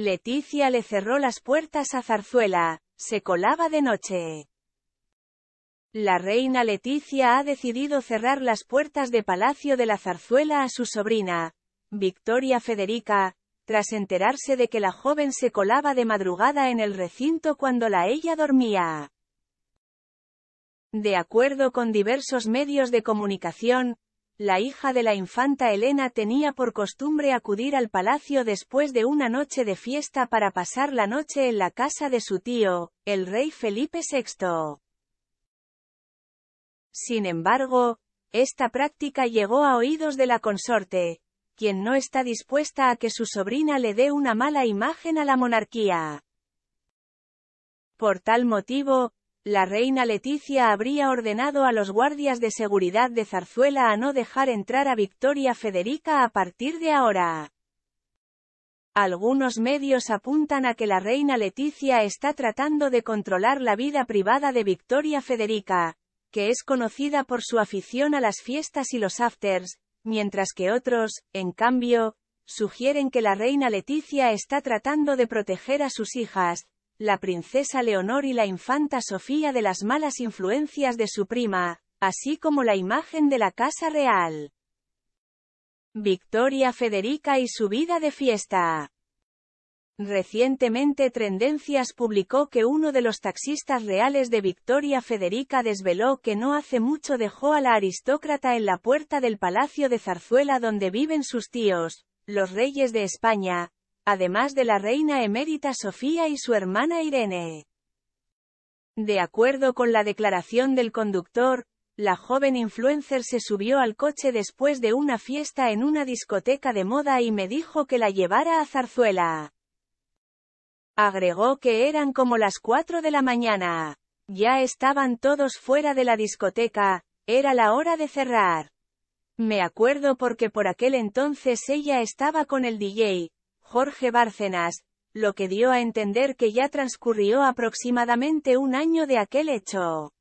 Leticia le cerró las puertas a Zarzuela, se colaba de noche. La reina Leticia ha decidido cerrar las puertas de Palacio de la Zarzuela a su sobrina, Victoria Federica, tras enterarse de que la joven se colaba de madrugada en el recinto cuando la ella dormía. De acuerdo con diversos medios de comunicación, la hija de la infanta Elena tenía por costumbre acudir al palacio después de una noche de fiesta para pasar la noche en la casa de su tío, el rey Felipe VI. Sin embargo, esta práctica llegó a oídos de la consorte, quien no está dispuesta a que su sobrina le dé una mala imagen a la monarquía. Por tal motivo, la reina Leticia habría ordenado a los guardias de seguridad de Zarzuela a no dejar entrar a Victoria Federica a partir de ahora. Algunos medios apuntan a que la reina Leticia está tratando de controlar la vida privada de Victoria Federica, que es conocida por su afición a las fiestas y los afters, mientras que otros, en cambio, sugieren que la reina Leticia está tratando de proteger a sus hijas, la princesa Leonor y la infanta Sofía de las malas influencias de su prima, así como la imagen de la casa real. Victoria Federica y su vida de fiesta. Recientemente Tendencias publicó que uno de los taxistas reales de Victoria Federica desveló que no hace mucho dejó a la aristócrata en la puerta del Palacio de Zarzuela donde viven sus tíos, los reyes de España, además de la reina emérita Sofía y su hermana Irene. De acuerdo con la declaración del conductor, la joven influencer se subió al coche después de una fiesta en una discoteca de moda y me dijo que la llevara a Zarzuela. Agregó que eran como las 4 de la mañana. Ya estaban todos fuera de la discoteca, era la hora de cerrar. Me acuerdo porque por aquel entonces ella estaba con el DJ, Jorge Bárcenas, lo que dio a entender que ya transcurrió aproximadamente un año de aquel hecho.